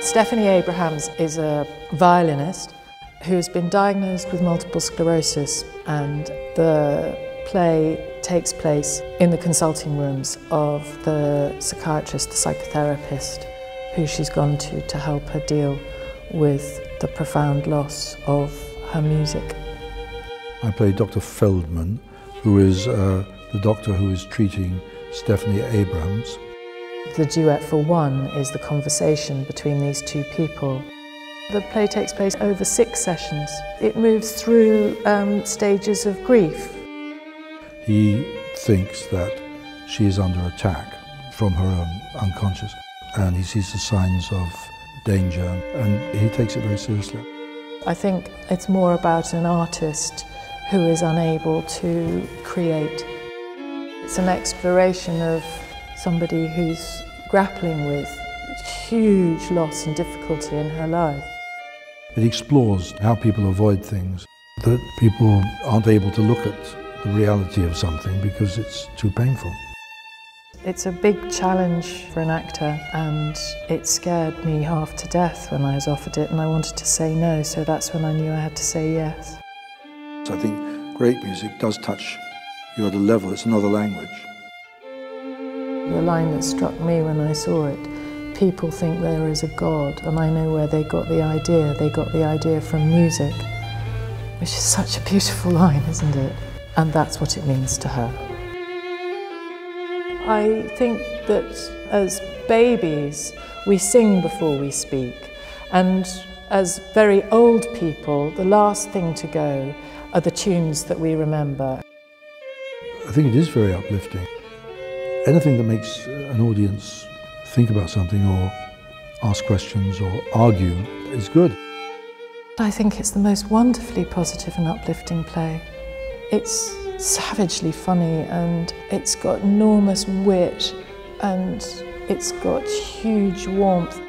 Stephanie Abrahams is a violinist who has been diagnosed with multiple sclerosis and the play takes place in the consulting rooms of the psychiatrist, the psychotherapist who she's gone to to help her deal with the profound loss of her music. I play Dr. Feldman, who is uh, the doctor who is treating Stephanie Abrahams. The duet for one is the conversation between these two people. The play takes place over six sessions. It moves through um, stages of grief. He thinks that she is under attack from her own unconscious and he sees the signs of danger and he takes it very seriously. I think it's more about an artist who is unable to create. It's an exploration of somebody who's grappling with huge loss and difficulty in her life. It explores how people avoid things, that people aren't able to look at the reality of something because it's too painful. It's a big challenge for an actor and it scared me half to death when I was offered it and I wanted to say no, so that's when I knew I had to say yes. So I think great music does touch you at a level, it's another language. The line that struck me when I saw it, people think there is a God and I know where they got the idea. They got the idea from music, which is such a beautiful line, isn't it? And that's what it means to her. I think that as babies, we sing before we speak. And as very old people, the last thing to go are the tunes that we remember. I think it is very uplifting. Anything that makes uh, an audience think about something or ask questions or argue is good. I think it's the most wonderfully positive and uplifting play. It's savagely funny and it's got enormous wit and it's got huge warmth.